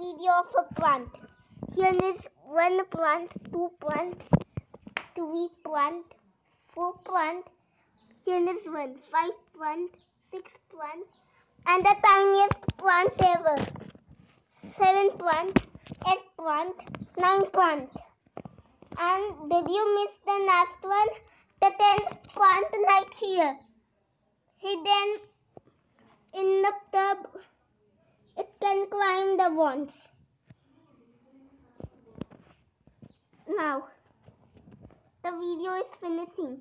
video of a plant. Here is one plant, two plant, three plant, four plant. Here is one, five plant, six plant, and the tiniest plant ever. Seven plant, eight plant, nine plant. And did you miss the last one? The tenth plant right here. Hidden the wands. Now, the video is finishing.